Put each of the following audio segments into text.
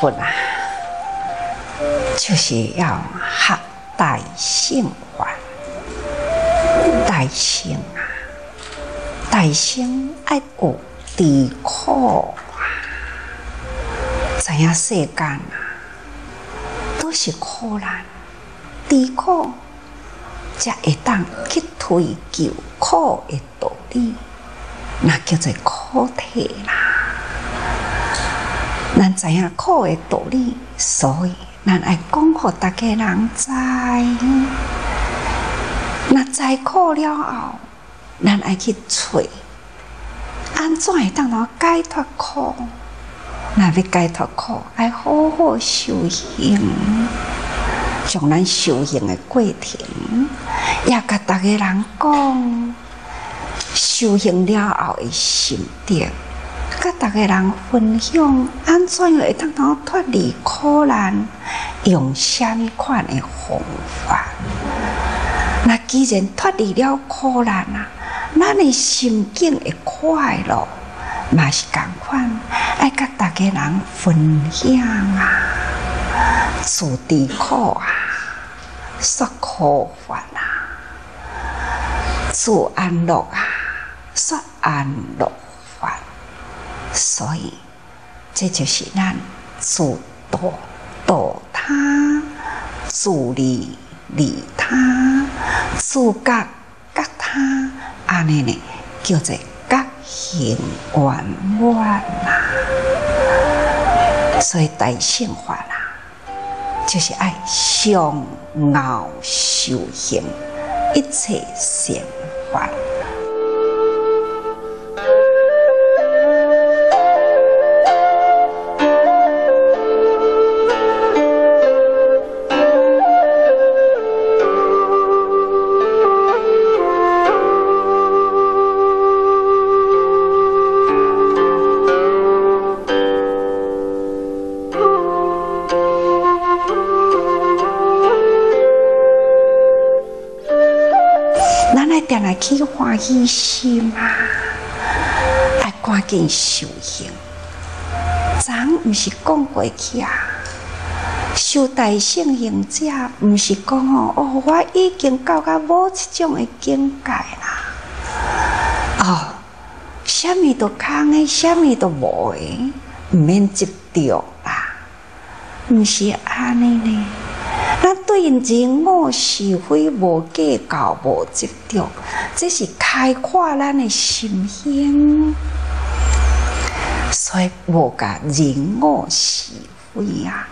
佛啊，就是要学大性法，大性啊，大性爱有知苦啊，知影世间啊，都是苦难，知苦才会当去推究苦的道理，那叫做苦体啦。咱知影苦的道理，所以咱爱讲互大家人知。那知苦了后，咱爱去找，安怎会当到解脱苦？那要解脱苦，爱好好修行，将咱修行的过程，也甲大家人讲，修行了后的心得。甲大家人分享，安怎样会当到脱离苦难？用虾米款的方法？那既然脱离了苦难啊，咱的心境会快乐，嘛是共款，爱甲大家人分享啊，自知苦啊，说苦法啊，自安乐啊，说安乐。所以，这就是咱自度度他，自利利他，自觉觉他，安尼呢叫做觉行圆满啦。所以大乘法啦，就是爱相傲修行一切善法。欢喜心啊！爱赶紧修行。咱毋是讲过去啊，修大圣行者，毋是讲哦哦，我已经到达某一种的境界啦。哦，什么都空的，什么都无的，毋免执着啦。毋是安尼呢？认真我是非无计较，无执着。这是开阔咱的心胸，所以无甲人我是非啊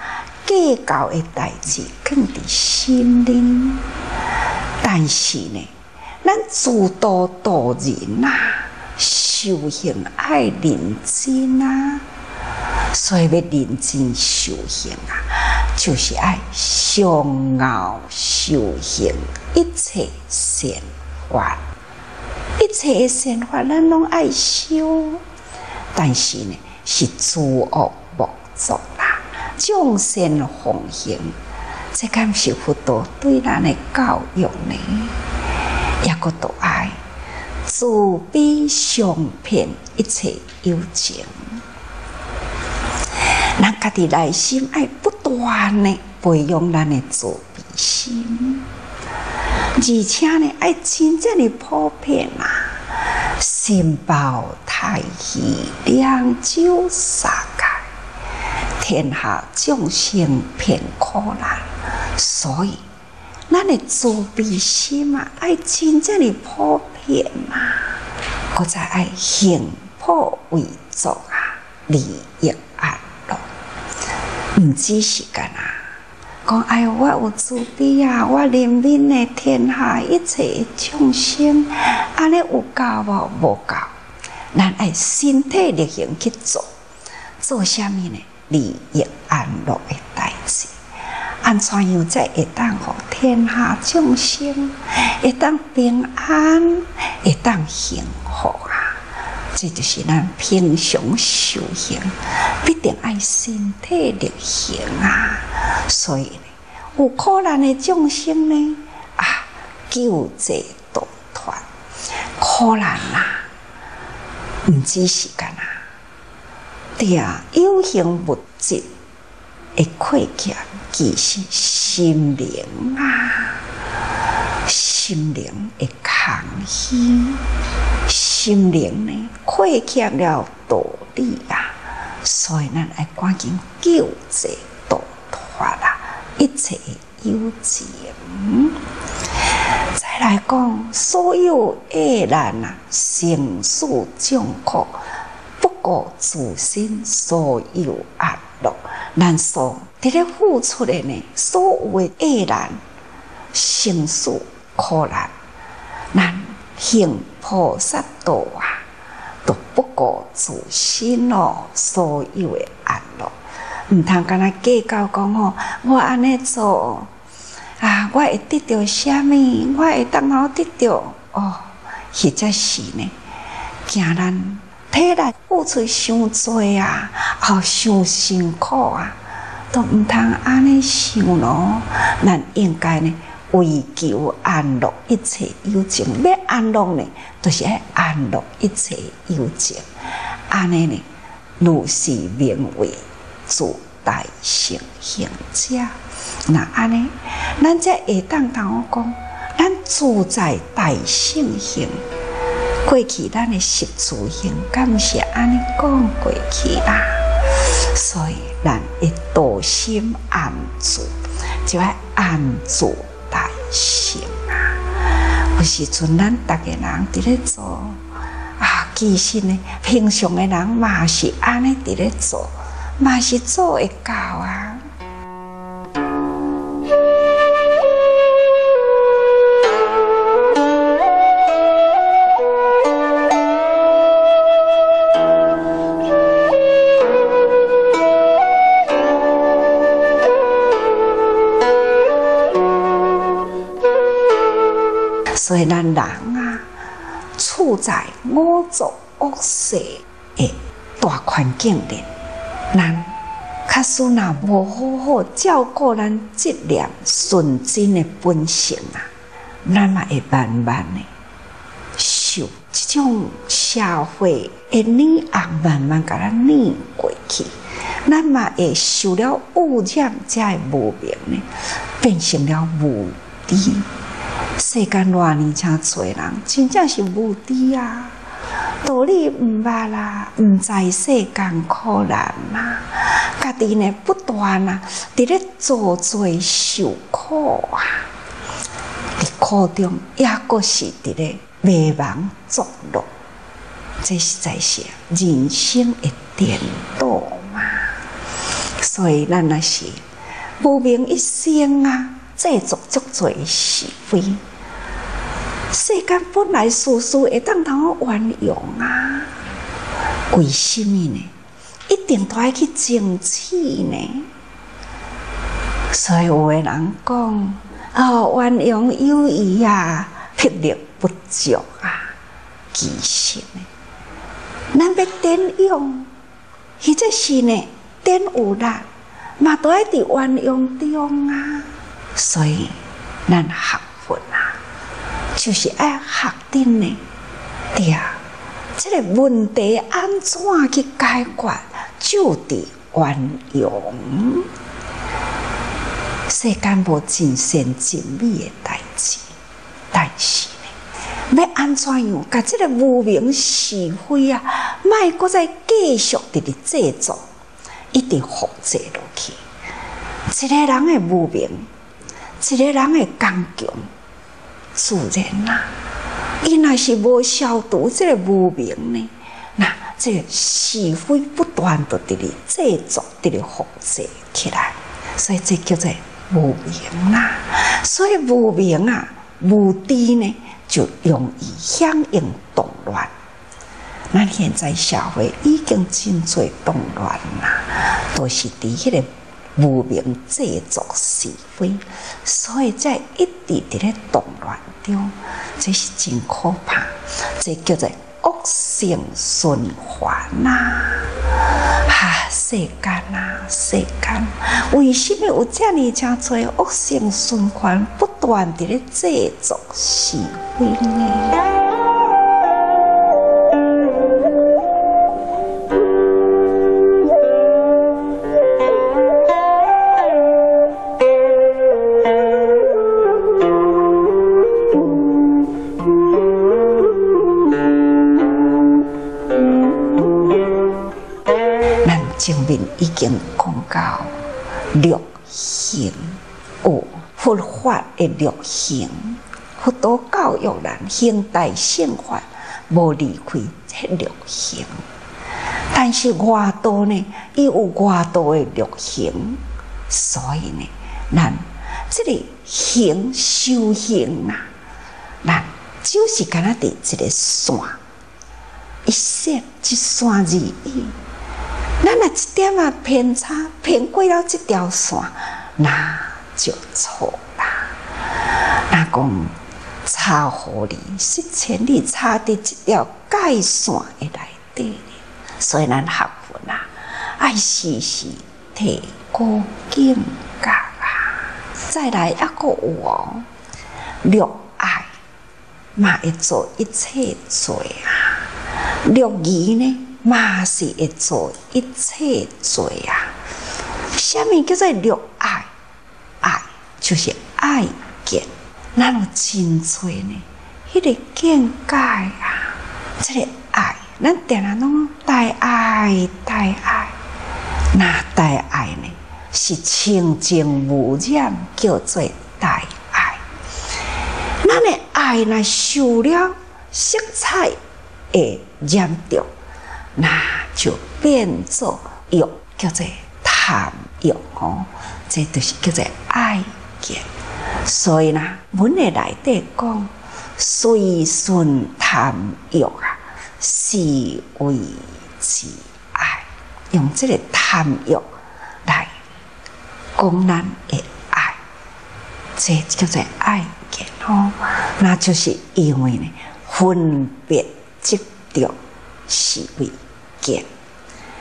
计较的代志放伫心灵。但是呢，咱自度度人啊，修行爱认真啊，所以要认真修行啊，就是爱相傲修行一切善法。一切善法，咱拢爱修，但是呢，是诸恶莫作啦。众善奉行，这敢是佛陀对咱的教育呢？一个都爱慈悲相骗一切有情，咱家己内心爱不断的培养咱的慈悲心。而且呢，爱真正的普遍啊，心包太虚，两洲洒开，天下众生偏苦难。所以，咱的慈悲心啊，爱真正的普遍啊，我再爱行破为足啊，利益安唔只是干啊。讲哎，我有慈悲啊！我怜悯的天下一切众生，安尼有教无？无教，咱爱身体力行去做，做虾米呢？利益安乐的代志，安怎样才会当互天下众生会当平安，会当幸福啊！这就是咱平常修行，必定爱身体力行啊！所以有苦难的众生呢，啊，救济度脱，苦难呐，唔只是干呐，对啊，有形物质会溃竭，其实心灵啊，心灵会空虚，心灵呢亏欠了道理啊，所以咱要赶紧救济度脱啦，一切有情。再来讲，所有恶难啊，成事众苦，不过自身所有压乐。咱所伫咧付出的呢，所有的恶难、成事苦难，咱行菩萨道啊，都不过自身咯，所有的安乐。毋通干那计较讲吼，我安尼做啊，我会得到虾米？我会当好得到哦，或者是呢，惊咱。体力付出伤多啊，哦，伤辛苦啊，都毋通安尼想咯。咱应该呢，为求安乐，一切有情。要安乐呢，就是爱安乐一切有情。安尼呢，如是名为自大成行者。那安尼，咱这会当同我讲，咱自在大圣行。过去咱的习俗性，敢是安尼讲过去啦，所以咱一道心安住，就要安住是啊。有时阵咱逐个人伫咧做啊，其实呢，平常诶人嘛是安尼伫咧做，嘛是做会到啊。所以咱人啊，处在五浊恶世的大环境里，咱确实若无好好照顾咱质量纯真的本性啊，咱嘛会慢慢的受这种社会的碾压，慢慢甲咱碾过去，咱嘛会受了污染，才会无明呢，变成了无知。世间偌年真多人，真正是无知啊！道理毋捌啦，毋知世间苦难啊，家己呢不断啊，伫咧做做受苦啊，伫苦中也阁是伫咧迷茫作乐，这实在是人生的颠倒嘛。所以咱那是无名一生啊，制作足多是非。世间本来事事会当通圆用啊，为什么呢？一定都爱去争取呢？所以有的人讲哦，圆用有余啊，魄力不足啊，其实呢，咱要点用，或者是呢点有力，嘛都爱伫圆用中啊。所以咱学。就是爱学定呢，对啊，这个问题安怎去解决？就地圆用。世间无尽善尽美的代志，但是呢，要安怎样？甲这个无名是非啊，卖搁再继续伫咧制造，一定复制落去。一个人的无名，一个人的刚强。自然啦，伊若是无消毒这个无名呢，那这个是非不断的伫咧制作，伫咧复制起来，所以这叫做无名啦。所以无名啊，无知呢，就容易响应动乱。咱现在社会已经真侪动乱啦，都是伫迄个。无名制作是非，所以在一直伫咧动乱中，这是真可怕。这叫做恶性循环呐！哈，世间呐，世间，为什么有这么真多恶性循环，不断伫咧制造是非呢？已经讲到六行有佛法的六行，佛陀教育人行大圣法，无离开这六行。但是外道呢，伊有外道的六行，所以呢，咱这个行修行啊，咱就是干那伫一个线，一线一线而已。咱若一点啊偏差，偏过了这条线，那就错啦。那讲差互你，是千里差在一条界线的内底。所以咱学佛啊，爱时时提高境界啊。再来一个有哦，六爱嘛会做一切罪啊，六义呢嘛是会做一切罪啊。下面叫做六爱，爱就是爱见，咱有真多呢？迄个境界啊，这个爱。咱定然拢大爱大爱，那大爱呢？是清净无染，叫做大爱。咱的爱呢，受了色彩的染着，那就变作欲，叫做贪欲哦。这就是叫做爱见。所以呢，文的内底讲，随顺贪欲啊。是为之爱，用这个贪欲来讲咱的爱，这叫做爱见哦。那就是因为呢，分别执着是为见。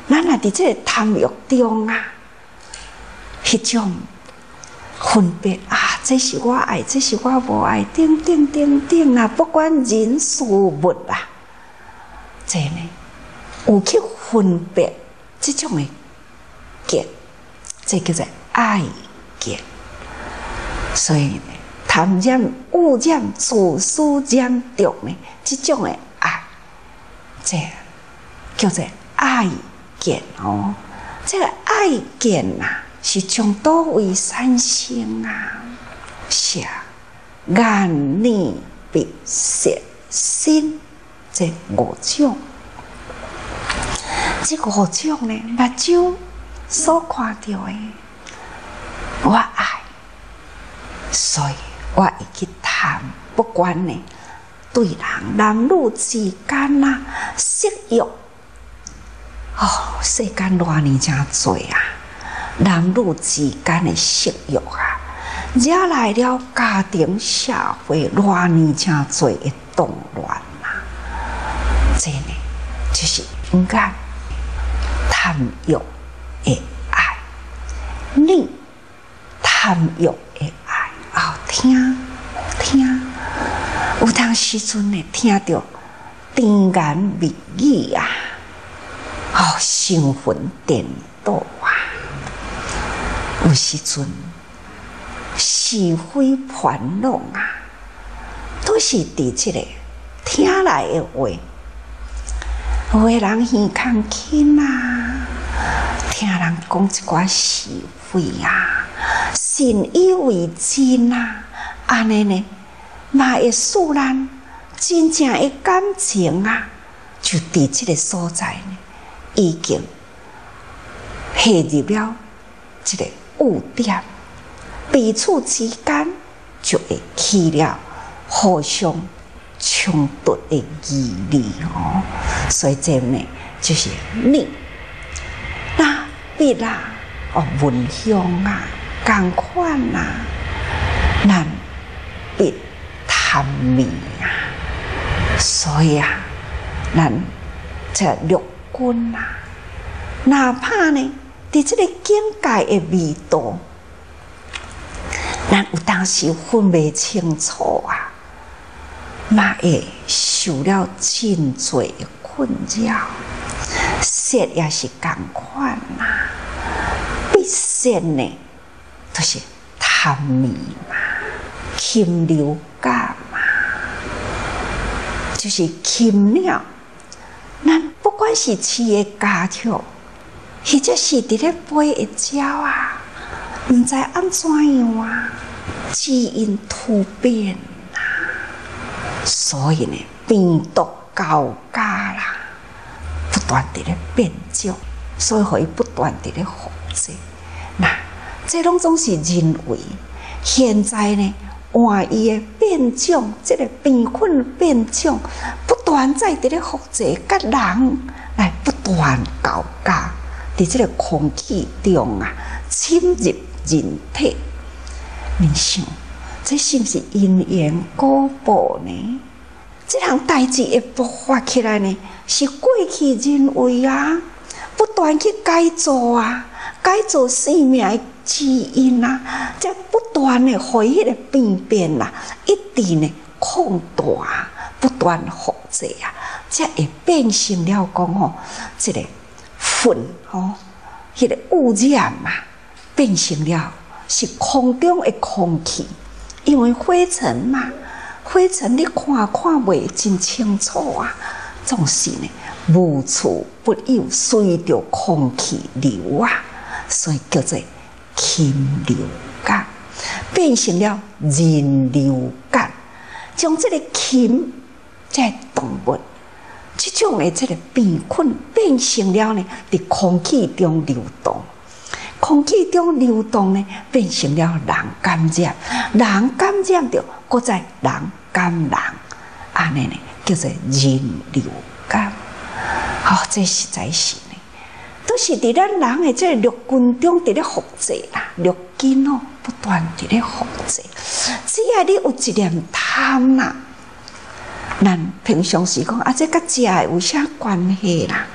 咱若伫这个贪欲中啊，迄种分别啊，这是我爱，这是我无爱，等等等等啊，不管人事物啊。这呢，有去分别这种的见，这叫做爱见。所以呢，贪染、污染、自私染着呢，这种的爱，这叫做爱见哦。这个爱见呐，是从多位三生啊，下眼、耳、鼻、舌、心。这五种，这五种呢，目睭所看到的，我爱，所以我会去谈，不管呢，对人男女之间呐，色欲，哦，世间偌年真多啊，男女之间的色欲啊，惹来了家庭社会偌年真多的动乱。这呢，就是应该贪欲的爱，你贪欲的爱，好听听，有当时阵呢，听到甜言蜜语啊，哦，兴奋颠倒啊，有时阵是非盘弄啊，都是伫这个听来的话。有个人耳康轻啊，听人讲一寡是非啊，信以为真啊，安尼呢，嘛会使咱真正的感情啊，就伫即个所在呢，已经陷入了即个误点，彼此之间就会起了互相。冲突的疑虑哦，所以这呢就是你那必啦哦，闻香啊，共款啊，难必贪迷啊，所以啊，咱这六根啊，哪怕呢，伫这个境界的味道，咱有当时分不清楚啊。嘛会受了真多的困扰，色也是共款呐，必然呢就是贪迷嘛，禽流感嘛，就是禽鸟。咱管是饲的家雀，或者是伫咧飞一鸟啊，毋知安怎样啊，基因突变啦，所以呢，病毒高加啦，不断伫咧变种，所以可以不断伫咧复制。那这拢总是认为，现在呢，换伊的变种，这个病菌变种，不断在伫咧复制，甲人来不断交加，伫这个空气中啊，侵入人体。你想，这是不是因缘果报呢？这项代志一爆发起来呢，是过去认为啊，不断去改造啊，改造生命基因啊，在不断的回忆的病变啊，一直呢扩大，不断复制啊，则会变成了讲吼，这个粪吼，迄个污染嘛，变成了是空中的空气，因为灰尘嘛。灰尘你看看袂真清楚啊，总是呢无处不有，随着空气流啊，所以叫做禽流感，变成了人流感，将这个禽在动物，这种的这个病菌变成了呢，伫空气中流动。空气中流动呢，变成了人感染，人感染着，搁再人感染，安尼呢叫做人流感。哦，这实在是，都是伫咱人的这六菌中伫咧复制啦，六根哦不断伫咧复制。只要你有一点贪啦，咱平常时讲啊，这甲食的有啥关系啦？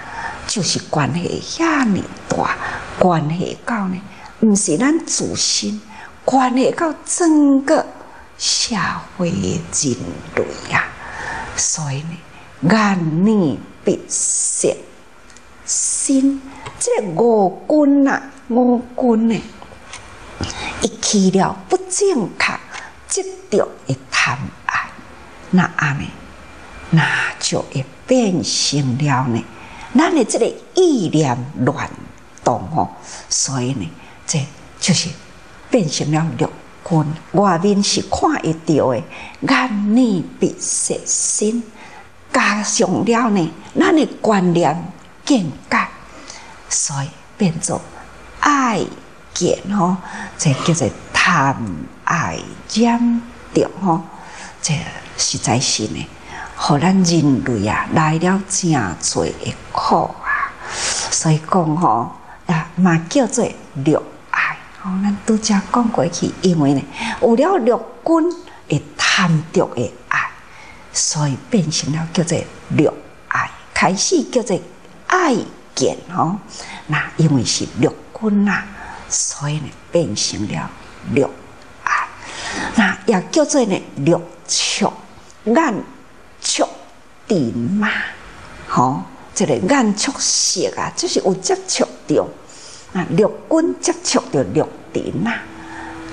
就是关系遐尼大，关系到呢，毋是咱自身，关系到整个社会人类呀。所以呢，眼耳鼻舌心，这五官呐，五官呢，一去了不正确，执着会贪爱，那安尼，那就会变成了呢。咱的这个意念乱动哦，所以呢，这就是变成了六根。外面是看得到的，眼、耳、鼻、舌、身，加上了呢，咱的观念见解，所以变作爱见哦，这叫做贪爱染着哦，这实在是呢。互咱人类啊来了真多的苦啊，所以讲吼啊嘛叫做六爱。吼，咱拄则讲过去，因为呢有了六根会贪着的爱，所以变成了叫做六爱，开始叫做爱见吼。那因为是六根呐，所以呢变成了六爱。那也叫做呢六触眼。触电嘛，吼，这个眼触色啊，就是有接触到啊，六根接触到六电呐，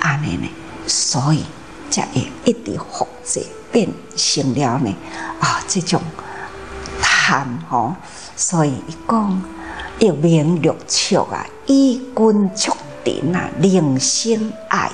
安尼呢，所以才会一直复制变成了呢啊，这种贪吼，所以伊讲一名六尺啊，以君触电啊，令心爱。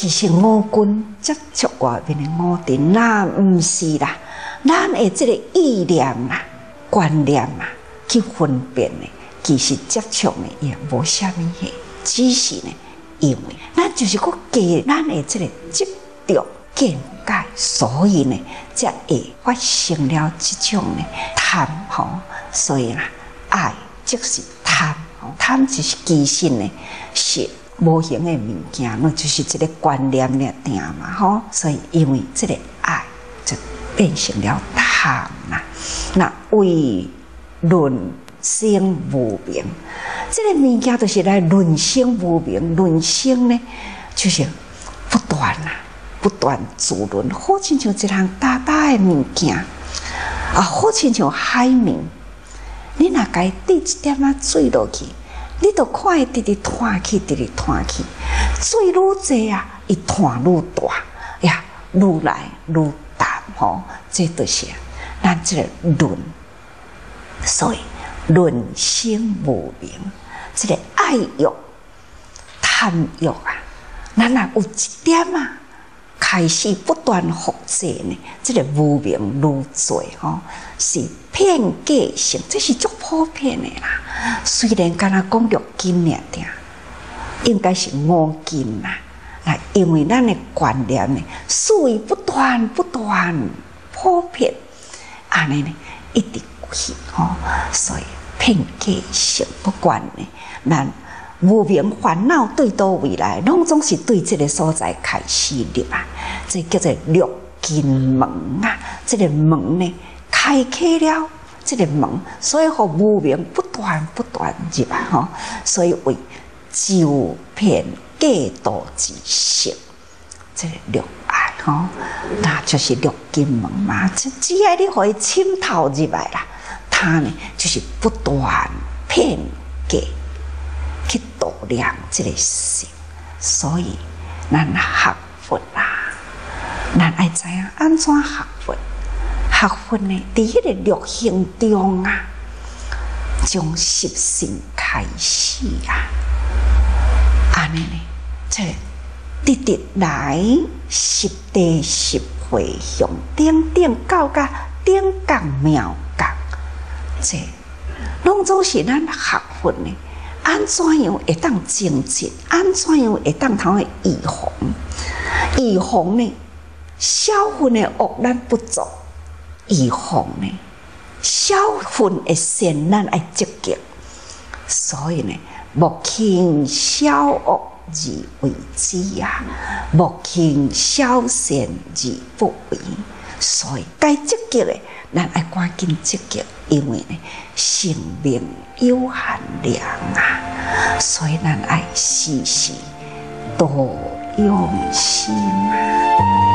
其实五军接触外面的五电，那毋是啦。咱的这个意念啊、观念啊去分辨的，其实接触呢也无虾米嘢，只是呢，因为咱就是个给咱的这个执着见解，所以呢，才会发生了这种呢贪吼。所以啊，爱就是贪，贪就是其实呢是。无形的物件，那就是这个观念了定嘛，吼。所以因为这个爱，就变成了贪呐。那为论生无明，这个物件就是来论生无明。论生呢，就是不断啊，不断自论。好亲像一项大大的物件，啊，好亲像海绵，你若该滴一点仔水落去，你都看伊直直弹起，直直弹起，水愈济啊，伊弹愈大呀，愈来愈淡吼，这都是咱这个论，所以论心无明，这个爱欲、贪欲啊，咱若有一点啊。开始不断复制呢，这个无名如罪吼，是骗假性，这是足普遍的啦。虽然敢若讲六金俩点，应该是五金啦。那因为咱的观念呢，属于不断不断普遍，安尼呢一直去吼，所以骗假性不管呢，咱。无明烦恼对倒未来，拢总是对这个所在开始入啊！这叫做六根门啊！这个门呢，开启了这个门，所以和无明不断不断入来！吼，所以为周遍假道之性，这个六爱吼，那就是六根门嘛。只要你可以浸透入来啦，它呢就是不断骗假。去度量这个心，所以咱学佛啦，咱爱知影安怎学佛？学佛呢，在一个六行中啊，从习性开始啊，安尼呢，这直直来习地习回向，点点到甲点讲妙讲，这拢总是咱学佛呢。安怎样会当精进？安怎样会当通预防？预防呢？消分的恶咱不做，预防呢？消分的善咱爱积极。所以呢，莫轻消恶而为之呀，莫轻消善而不为。所以该积极的，咱要赶紧积极，因为呢，生命有限量啊，所以咱要时时多用心啊。